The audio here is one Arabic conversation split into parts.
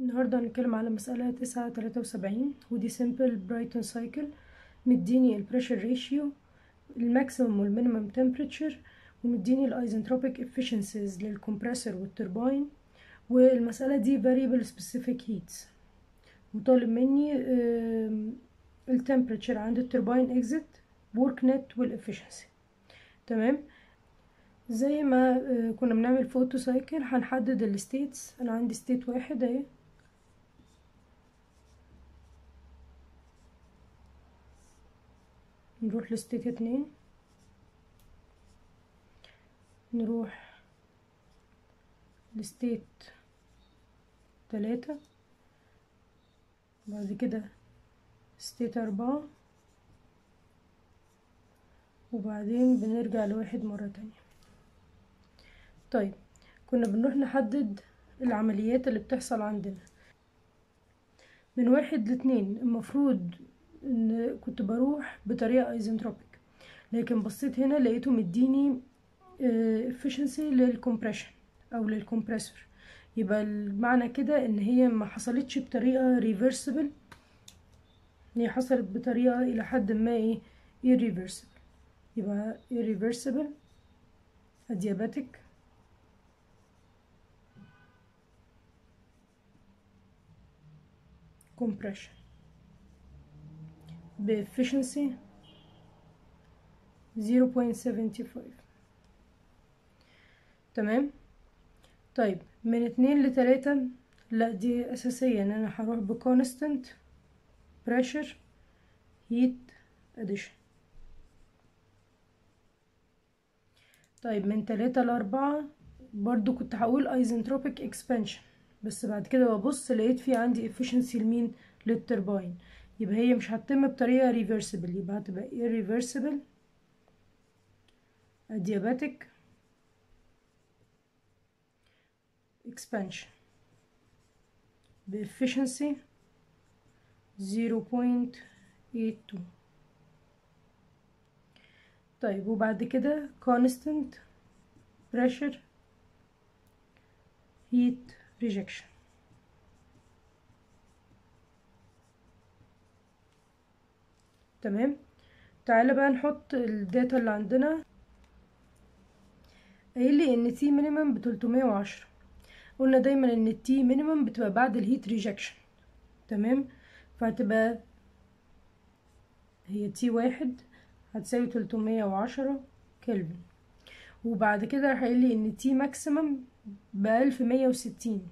النهاردة هنتكلم على مسألة تسعة تلاتة وسبعين ودي simple Brayton cycle مديني ال pressure ratio ال maximum وال minimum temperature ومديني ال isentropic efficiencies لل compressor وال turbine والمسألة دي variable specific heats. وطالب مني ال temperature عند ال turbine exit work net وال efficiency تمام؟ زي ما آه، كنا بنعمل في Otto cycle هنحدد ال states أنا عندي state واحد أهي. نروح لستيت اتنين نروح لستيت تلاتة بعد كده ستيت أربعة. وبعدين بنرجع لواحد مرة تانية. طيب كنا بنروح نحدد العمليات اللي بتحصل عندنا. من واحد لاتنين المفروض كنت بروح بطريقة isentropic لكن بصيت هنا لقيته مديني efficiency لل compression أو لل compressor يبقى المعنى كده إن هي ما حصلتش بطريقة reversible هي حصلت بطريقة إلى حد ما إيه؟ irreversible. يبقى irreversible adiabatic. compression. ب efficiency 0.75 تمام؟ طيب من اتنين لتلاتة لا دي أساسية إن أنا هروح ب constant pressure heat addition. طيب من تلاتة لأربعة برضو كنت هقول isentropic expansion بس بعد كده ببص لقيت في عندي efficiency لمين؟ للترباين. يبقى هي مش هتتم بطريقة reversible يبقى هتبقى irreversible adiabatic expansion بefficiency 0.82 طيب وبعد كده constant pressure heat rejection تمام؟ تعالى بقى نحط ال data اللي عندنا. قايل لي إن T minimum ب 310 قلنا دايما إن ال T minimum بتبقى بعد ال heat rejection تمام؟ فهتبقى هي T واحد هتساوي 310 كلفن وبعد كده راح قايل لي إن T maximum ب 1160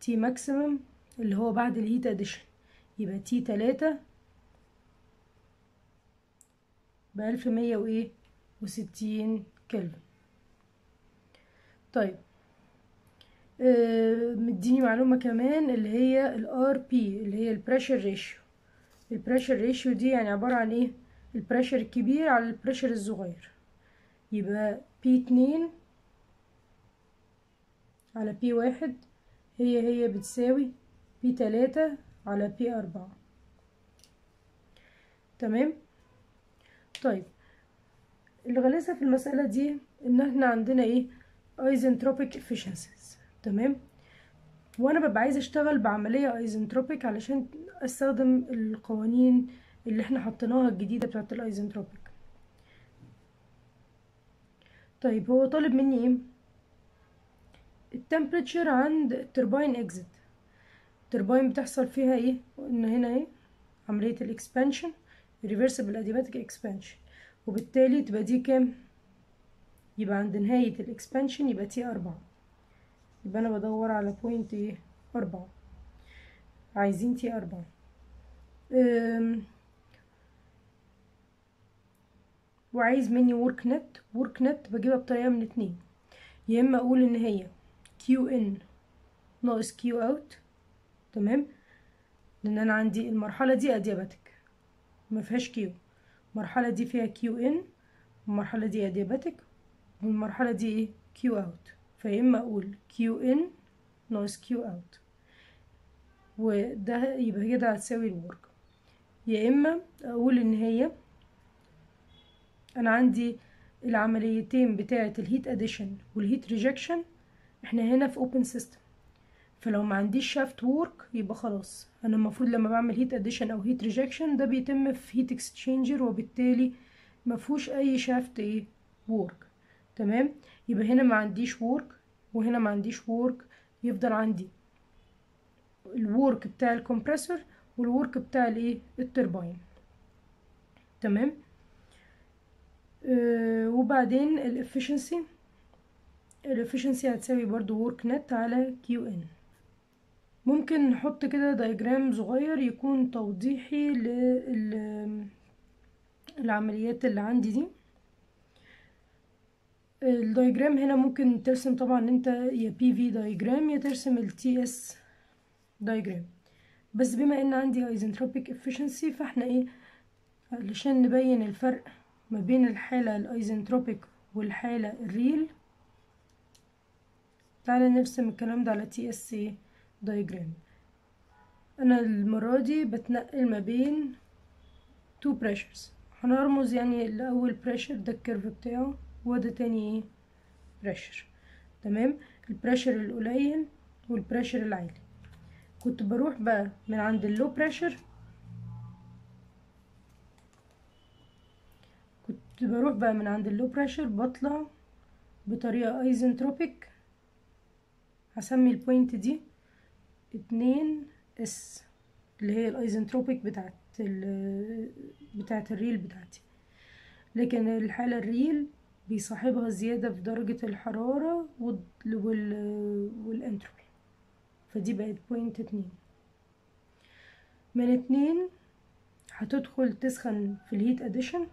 T maximum اللي هو بعد ال heat addition يبقى T تلاتة بألف مية وإيه؟ وستين كلفن. طيب. آه مديني معلومة كمان اللي هي ال RP اللي هي ال pressure ratio ال pressure ratio دي يعني عبارة عن إيه؟ ال pressure الكبير على ال pressure الصغير. يبقى P اتنين على P واحد هي هي بتساوي P تلاتة على P أربعة. تمام؟ طيب الغلاسة في المسألة دي إن إحنا عندنا إيه؟ isentropic efficiencies تمام؟ وأنا ببقى عايزه أشتغل بعملية isentropic علشان أستخدم القوانين اللي إحنا حطيناها الجديدة بتاعه ال isentropic طيب هو طالب مني إيه؟ ال temperature عند ال turbine exit ال turbine بتحصل فيها إيه؟ إن هنا إيه؟ عملية ال expansion reversible adiabatic expansion وبالتالي تبقى دي كام؟ يبقى عند نهاية ال expansion يبقى T أربعة. يبقى أنا بدور على point إيه أربعة. عايزين T أربعة. وعايز مني work net work net بجيبها بطريقة من اتنين. يا إما أقول إن هي Q in ناقص Q out تمام؟ لأن أنا عندي المرحلة دي adiabatic مفيهاش Q. المرحلة دي فيها Q in والمرحلة دي adiabatic والمرحلة دي إيه؟ Q out. فيا إما أقول Q in ناقص Q out. وده يبقى كده هتساوي ال work. يا إما أقول إن هي أنا عندي العمليتين بتاعة ال heat addition وال heat rejection إحنا هنا في open system flow ما عنديش shaft work يبقى خلاص. أنا المفروض لما بعمل heat addition أو heat rejection ده بيتم في heat exchanger وبالتالي ما فيهوش أي shaft إيه؟ work تمام؟ يبقى هنا ما عنديش work وهنا ما عنديش work يفضل عندي ال work بتاع ال compressor وال work بتاع الايه التربين تمام؟ آه وبعدين ال efficiency ال efficiency هتساوي برضو work net على Q in ممكن نحط كده diagram صغير يكون توضيحي للعمليات اللي عندي دي. ال diagram هنا ممكن ترسم طبعا أنت يا PV diagram يا ترسم ال TS diagram بس بما إن عندي isentropic efficiency فإحنا إيه؟ علشان نبين الفرق ما بين الحالة ال isentropic والحالة ال real تعالى نرسم الكلام ده على TS إيه diagram أنا المرة دي بتنقل ما بين two pressures هنرمز يعني الأول pressure ده ال curve بتاعه وده تاني إيه؟ pressure تمام؟ ال pressure القليل وال pressure العالي. كنت بروح بقى من عند ال low pressure كنت بروح بقى من عند ال low pressure بطلع بطريقة isentropic هسمي ال point دي اتنين s اللي هي ال isentropic بتاعت بتاعت ال real بتاعتي. لكن الحالة ال real بيصاحبها زيادة في درجة الحرارة والانتروبي. فدي بقت point اتنين. من اتنين هتدخل تسخن في ال heat addition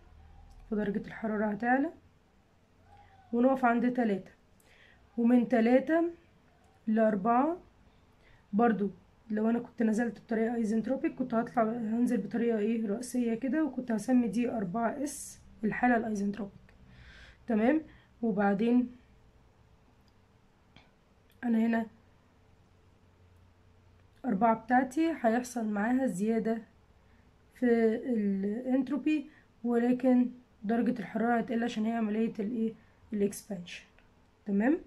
فدرجة الحرارة هتعلى. ونقف عند تلاتة. ومن تلاتة لأربعة برضو لو أنا كنت نزلت بطريقة isentropic كنت هطلع هنزل بطريقة إيه رأسية كده وكنت هسمي دي أربعة s الحالة ال isentropic. تمام؟ وبعدين أنا هنا أربعة بتاعتي هيحصل معاها زيادة في الانتروبي ولكن درجة الحرارة هتقل عشان هي عملية الايه الاكسبانشن تمام؟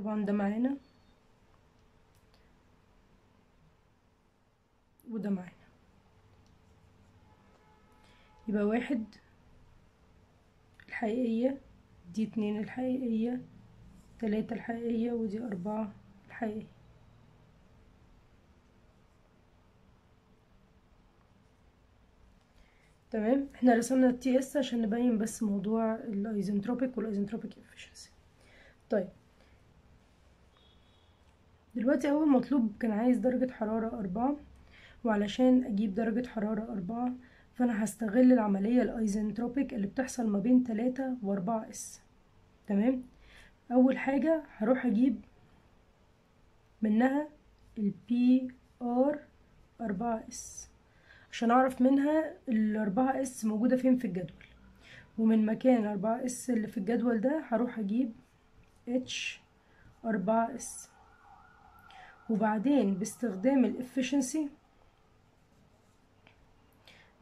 طبعا ده معانا. وده معانا. يبقى واحد الحقيقية دي اتنين الحقيقية تلاتة الحقيقية ودي أربعة الحقيقية. تمام؟ إحنا رسمنا ال TS عشان نبين بس موضوع ال isentropic وال isentropic efficiency طيب دلوقتي اول مطلوب كان عايز درجة حرارة أربعة وعلشان أجيب درجة حرارة أربعة فأنا هستغل العملية ال isentropic اللي بتحصل ما بين تلاتة وأربعة s تمام؟ أول حاجة هروح أجيب منها ال Pr أربعة s عشان أعرف منها الأربعة s موجودة فين في الجدول. ومن مكان الأربعة s اللي في الجدول ده هروح أجيب h أربعة s وبعدين باستخدام ال efficiency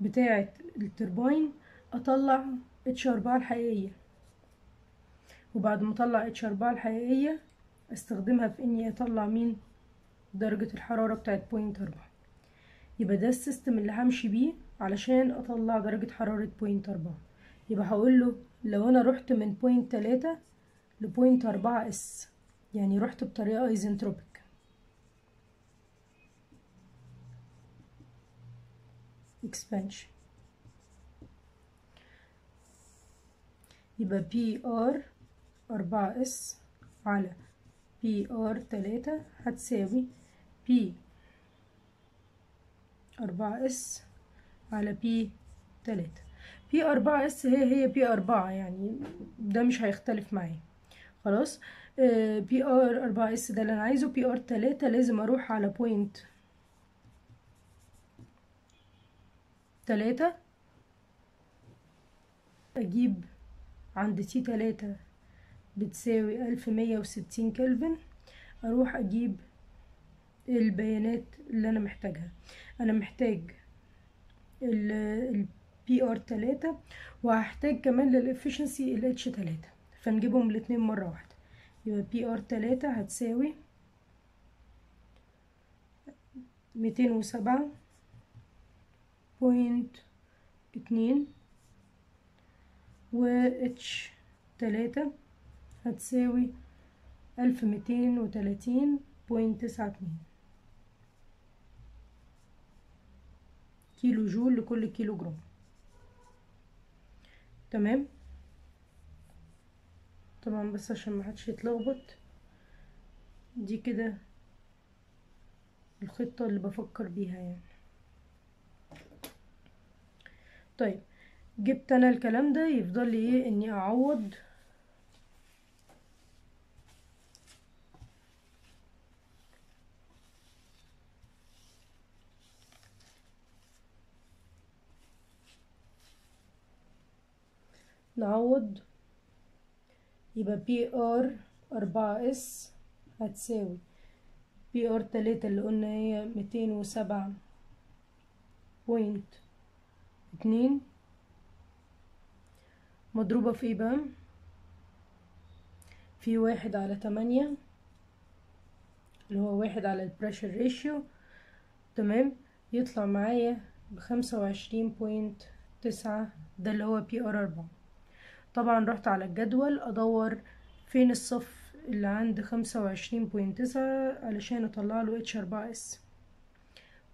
بتاعة التربين أطلع اتش اربعة الحقيقية. وبعد ما أطلع اتش اربعة الحقيقية أستخدمها في إني أطلع مين؟ درجة الحرارة بتاعت point أربعة. يبقى ده ال system اللي همشي بيه علشان أطلع درجة حرارة point أربعة. يبقى هقول له لو أنا رحت من point تلاتة ل point أربعة s يعني رحت بطريقة isentropic expansion. يبقى PR أربعة S على PR تلاتة هتساوي P أربعة S على P تلاتة. P أربعة S هي هي P أربعة يعني ده مش هيختلف معايا. خلاص؟ PR أربعة S ده اللي أنا عايزه. PR تلاتة لازم أروح على point تلاتة؟ أجيب عند T تلاتة بتساوي ألف مية وستين كلفن. أروح أجيب البيانات اللي أنا محتاجها. أنا محتاج ال PR تلاتة وهحتاج كمان لل efficiency ال H تلاتة. فنجيبهم الاتنين مرة واحدة. يبقى PR تلاتة هتساوي ميتين وسبعة point اتنين و H تلاتة هتساوي ألف ميتين وتلاتين point تسعة اتنين. كيلو جول لكل كيلو جرام. تمام؟ طبعا بس عشان محدش يتلخبط. دي كده الخطة اللي بفكر بيها يعني. طيب جبت أنا الكلام ده يفضل لي إيه؟ إني أعوض. نعوض. يبقى PR أربعة S هتساوي. PR تلاتة اللي قلنا هي ميتين وسبعة point اتنين. مضروبة في بقى في واحد على تمانية اللي هو واحد على ال pressure ratio تمام؟ يطلع معايا بخمسة وعشرين point تسعة ده اللي هو PR أربعة. طبعا رحت على الجدول أدور فين الصف اللي عند خمسة وعشرين point تسعة علشان أطلع له H أربعة S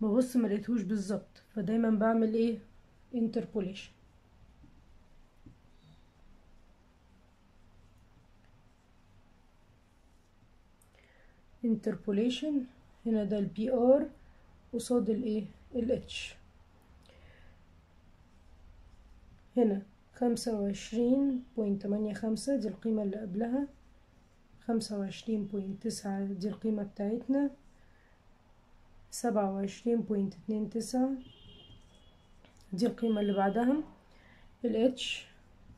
ببص ملقتهوش بالظبط فدايما بعمل إيه؟ interpolation interpolation هنا ده ال PR قصاد الايه ال H هنا خمسة وعشرين point تمانية خمسة دي القيمة اللي قبلها. خمسة وعشرين point تسعة دي القيمة بتاعتنا. سبعة وعشرين point اتنين تسعة دي القيمة اللي بعدها. ال H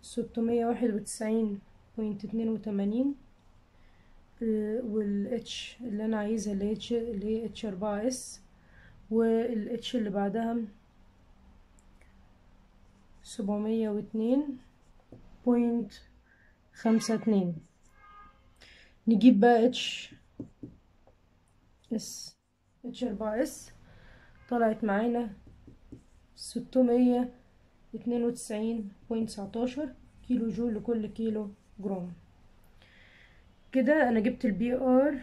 ستمية واحد وتسعين point اتنين وتمانين. وال H اللي أنا عايزها اللي هي H اللي هي H أربعة S. وال H اللي بعدها سبعمية واتنين point خمسة اتنين. نجيب بقى اتش اس اتش أربعة اس طلعت معانا ستمية اتنين وتسعين point تسعتاشر كيلو جول لكل كيلو جرام. كده أنا جبت ال PR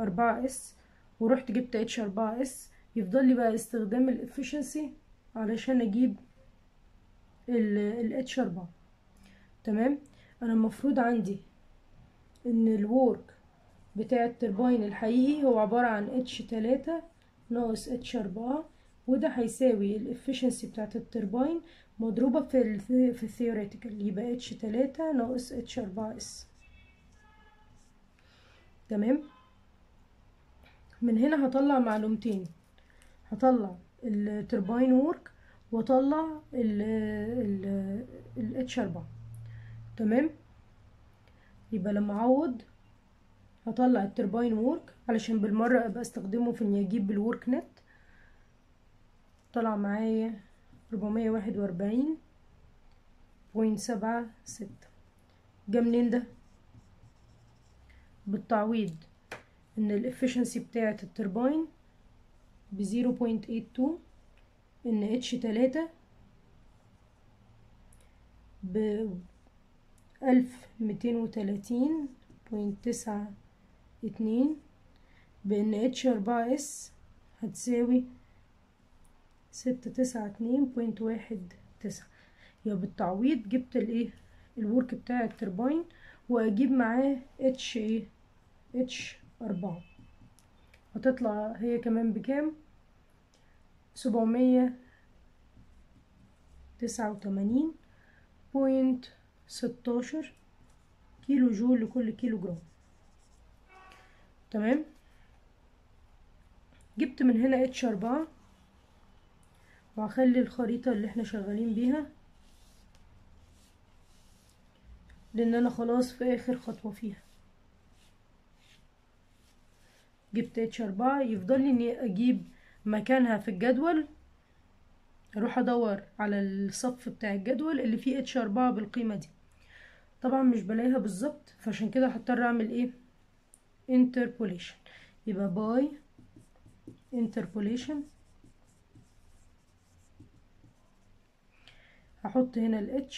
أربعة S ورحت جبت H أربعة S. يفضل لي بقى استخدام ال efficiency علشان أجيب ال H أربعة. تمام؟ أنا المفروض عندي إن ال work بتاع الترباين الحقيقي هو عبارة عن H تلاتة ناقص H أربعة وده هيساوي ال efficiency بتاعت الترباين مضروبة في ال في ال theoretical يبقى H تلاتة ناقص H أربعة S تمام؟ من هنا هطلع معلومتين. هطلع ال turbine work وأطلع ال ال ال H أربعة. تمام؟ يبقى لما أعوض هطلع ال turbine work علشان بالمرة أبقى أستخدمه في إني أجيب بال work net طلع معايا ربعمية واحد وأربعين point سبعة ستة. جا منين ده؟ بالتعويض إن ال efficiency بتاعة ال turbine ب zero point eight two إن H تلاتة ب ألف ميتين وتلاتين point تسعة اتنين بإن H أربعة S هتساوي ستة تسعة اتنين point واحد تسعة. يبقى بالتعويض جبت الايه؟ ال work بتاع الترباين واجيب معاه H إيه H أربعة. هتطلع هي كمان بكام؟ سبعمية تسعة وتمانين point ستاشر كيلو جول لكل كيلو جرام تمام؟ جبت من هنا H أربعة. وهخلي الخريطة اللي إحنا شغالين بيها لأن أنا خلاص في آخر خطوة فيها. جبت H أربعة يفضل إني أجيب مكانها في الجدول أروح أدور على الصف بتاع الجدول اللي فيه H اربعة بالقيمة دي. طبعا مش بلاقيها بالظبط فعشان كده هضطر أعمل إيه؟ interpolation. يبقى باي interpolation هحط هنا ال H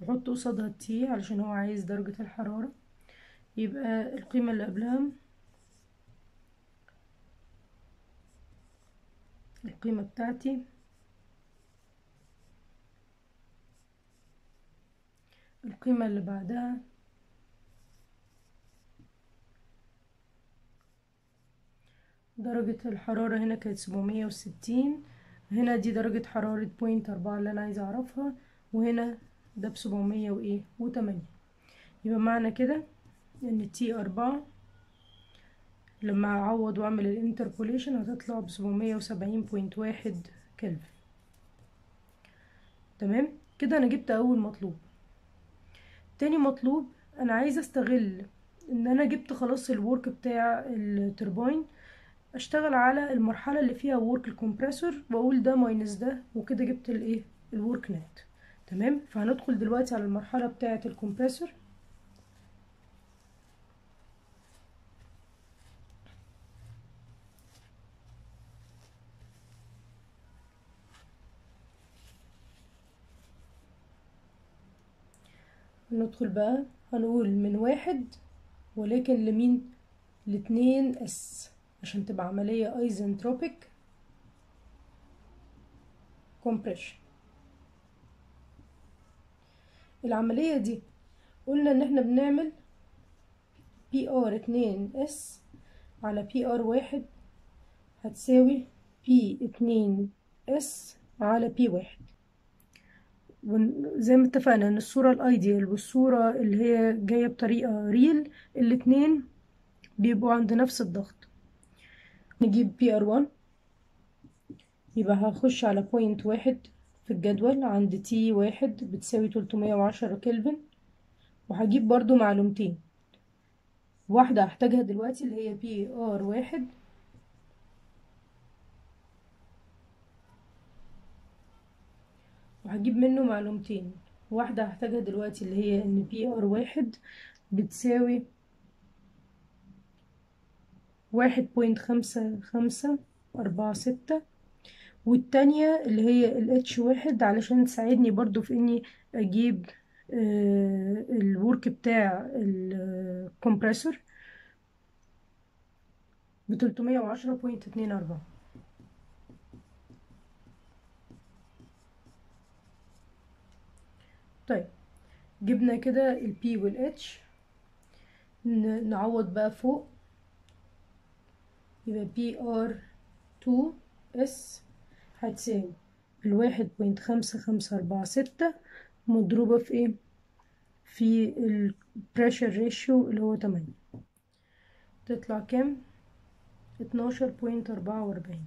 واحط قصادها ال T علشان هو عايز درجة الحرارة. يبقى القيمة اللي قبلها القيمة بتاعتي القيمة اللي بعدها درجة الحرارة هنا كانت سبعمية وستين. هنا دي درجة حرارة point أربعة اللي أنا عايزة أعرفها وهنا ده بسبعمية وإيه؟ وتمانية. يبقى معنى كده إن تي أربعة لما أعوض وأعمل ال interpolation هتطلع بسبعمية وسبعين point واحد كلفن تمام؟ كده أنا جبت أول مطلوب. تاني مطلوب أنا عايزة أستغل إن أنا جبت خلاص ال work بتاع الترباين أشتغل على المرحلة اللي فيها work ال compressor وأقول ده minus ده وكده جبت الايه ال work net تمام؟ فهندخل دلوقتي على المرحلة بتاعة ال compressor ندخل بقى هنقول من واحد ولكن لمين؟ لاتنين s عشان تبقى عملية isentropic compression. العملية دي قلنا ان إحنا بنعمل Pr اتنين s على Pr واحد هتساوي P اتنين s على P واحد. زي ما اتفقنا ان الصورة ال ideal والصورة اللي هي جاية بطريقة real الاتنين بيبقوا عند نفس الضغط. نجيب Pr 1 يبقى هخش على point واحد في الجدول. عند T واحد بتساوي تلتمية وعشرة كلفن. وهجيب برضو معلومتين. واحدة هحتاجها دلوقتي اللي هي Pr واحد. وهجيب منه معلومتين. واحدة هحتاجها دلوقتي اللي هي إن Pr واحد بتساوي واحد point خمسة خمسة أربعة ستة والتانية اللي هي ال H واحد علشان تساعدني برضو في إني أجيب آه ال work بتاع ال compressor بتلتمية وعشرة point اتنين أربعة. طيب جبنا كده ال P وال H. نعوض بقى فوق. يبقى Pr two s هتساوي الواحد point خمسة خمسة أربعة ستة مضروبة في إيه؟ في ال pressure ratio اللي هو تمانية. تطلع كام؟ اتناشر point أربعة وأربعين.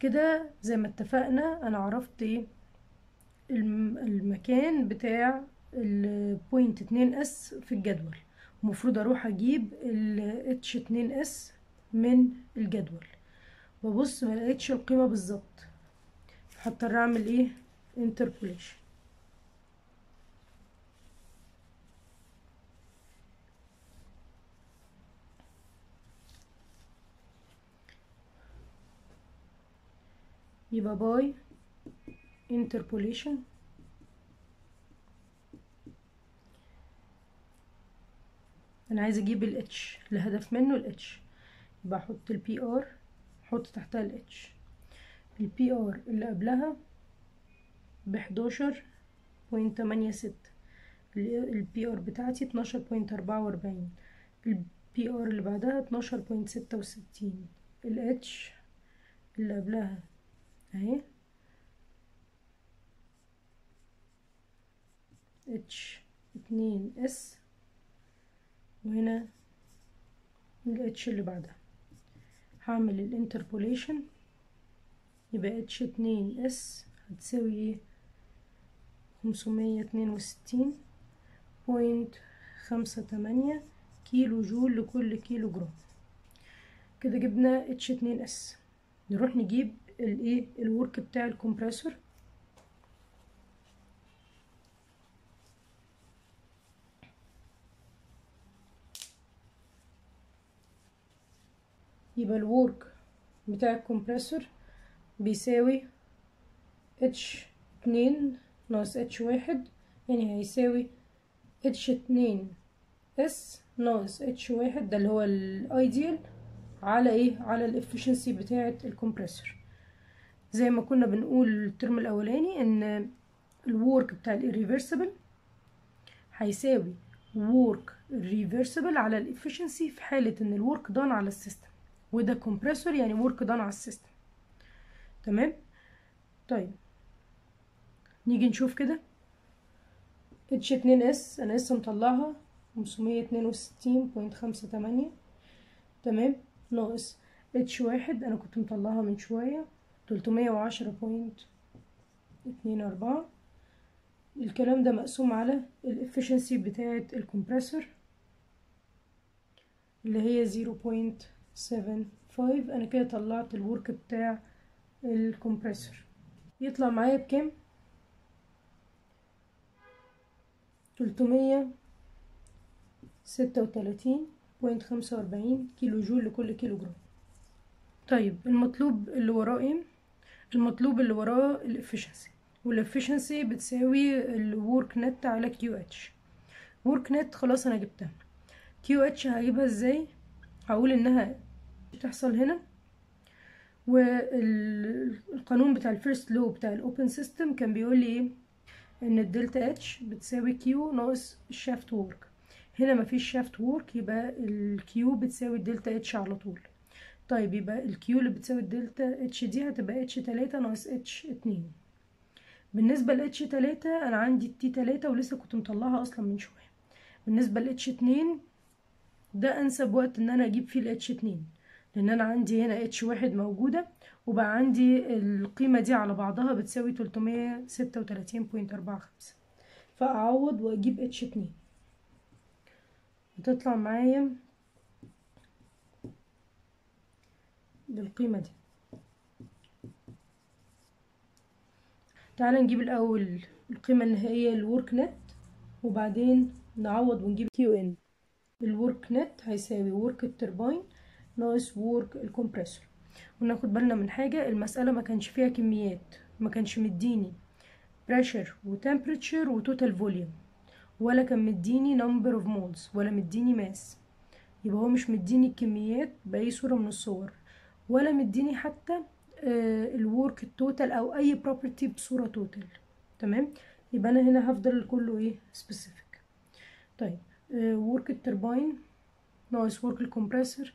كده زي ما اتفقنا أنا عرفت إيه؟ المكان بتاع ال point اتنين s في الجدول. المفروض أروح أجيب ال H اتنين s من الجدول. وابص ما لقيتش القيمة بالظبط. هضطر اعمل إيه interpolation يبقى by interpolation. أنا عايزه أجيب ال H الهدف منه ال H يبقى أحط ال PR أحط تحتها ال H. ال PR اللي قبلها بحداشر point تمانية ستة ال PR بتاعتي اتناشر point أربعة وأربعين. ال PR اللي بعدها اتناشر point ستة وستين. ال H اللي قبلها اهي. اتش اتنين اس وهنا الاتش اللي بعدها. هعمل ال interpolation يبقى H اتنين s هتساوي إيه؟ خمسمية اتنين وستين point خمسة تمانية كيلو جول لكل كيلو جرام كده جبنا H اتنين s نروح نجيب الايه ال work بتاع ال compressor. يبقى ال work بتاع ال compressor بيساوي H اتنين ناقص H واحد يعني هيساوي اتش اتنين اس ناقص اتش واحد ده اللي هو ال ideal على إيه؟ على ال efficiency بتاعه ال compressor. زي ما كنا بنقول ال term الأولاني إن ال work بتاع ال reversible هيساوي work reversible على ال efficiency في حالة إن ال work done على ال system. وده compressor يعني work done على ال system. تمام؟ طيب. نيجي نشوف كده. H اتنين s أنا لسه مطلعها. خمسمية اتنين وستين point خمسة تمانية. تمام؟ ناقص H واحد أنا كنت مطلعها من شوية. تلتمية وعشرة point اتنين أربعة. الكلام ده مقسوم على ال efficiency بتاعة ال compressor اللي هي zero point seven five أنا كده طلعت ال work بتاع ال compressor. يطلع معايا بكام؟ تلتمية ستة وتلاتين point خمسة وأربعين كيلو جول لكل كيلو جرام طيب المطلوب اللي وراه إيه؟ المطلوب اللي وراه ال efficiency وال efficiency بتساوي ال work net على QH work net خلاص أنا جبتها. Q H هجيبها إزاي؟ هقول إنها بتحصل هنا. والقانون بتاع ال first law بتاع ال open system كان بيقول لي إيه إن ال delta H بتساوي Q ناقص ال shaft work هنا مفيش shaft work يبقى ال Q بتساوي ال delta H على طول. طيب يبقى ال Q اللي بتساوي ال delta H دي هتبقى H تلاتة ناقص H اتنين. بالنسبة ل H تلاتة أنا عندي ال T تلاتة ولسه كنت مطلعها أصلا من شوية. بالنسبة ل H اتنين ده أنسب وقت إن أنا أجيب فيه ال H اتنين. لأن أنا عندي هنا H واحد موجودة وبقى عندي القيمة دي على بعضها بتساوي تلتمية ستة وتلاتين point أربعة خمسة. فأعوض وأجيب H اتنين. هتطلع معايا بالقيمة دي. تعالى نجيب الأول القيمة النهائية لل work net وبعدين نعوض ونجيب Q in ال work net هيساوي work ال turbine. ناقص work ال compressor وناخد بالنا من حاجة المسألة ما كانش فيها كميات ما كانش مديني pressure و temperature و total volume ولا كان مديني number of moles ولا مديني mass يبقى هو مش مديني الكميات بأي صورة من الصور ولا مديني حتى ال work ال total أو أي property بصورة total تمام؟ يبقى أنا هنا هفضل كله إيه؟ specific طيب work ال turbine ناقص work ال compressor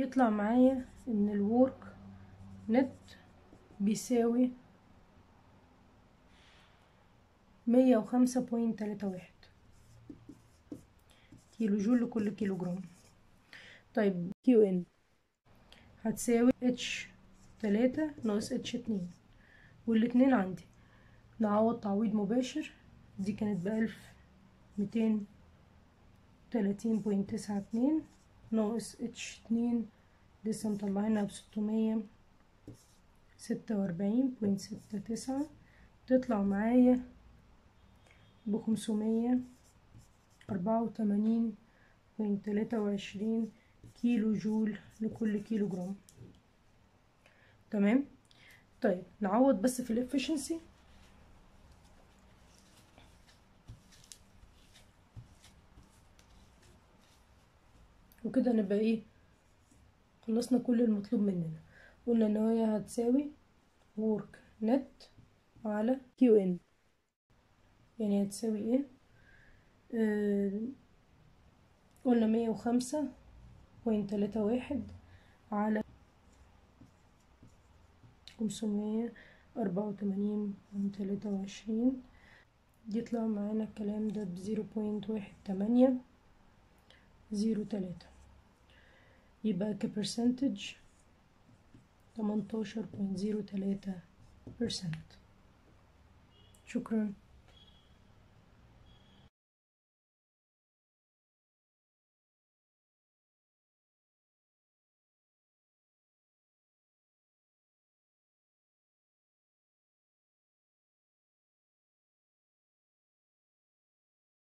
يطلع معايا إن ال work net بيساوي مية وخمسة point تلاتة واحد. كيلو جول لكل كيلو جرام طيب Q in هتساوي H تلاتة ناقص H اتنين. والاتنين عندي. نعوض تعويض مباشر. دي كانت بألف ميتين تلاتين point تسعة اتنين. ناقص H اتنين لسه مطلعينها بستمية ستة وأربعين point ستة تسعة تطلع معايا بخمسمية أربعة وتمانين point تلاتة وعشرين كيلو جول لكل كيلو جرام. تمام؟ طيب نعوض بس في ال efficiency وكده نبقى إيه؟ خلصنا كل المطلوب مننا. قلنا إن هي هتساوي work net على Q in يعني هتساوي إيه؟ آه قلنا مية وخمسة point تلاتة واحد على خمسمية أربعة وتمانين point تلاتة وعشرين. يطلع معانا الكلام ده ب zero point واحد تمانية zero تلاتة. يبقى ك percentage تمنتاشر point zero تلاتة percent شكرا.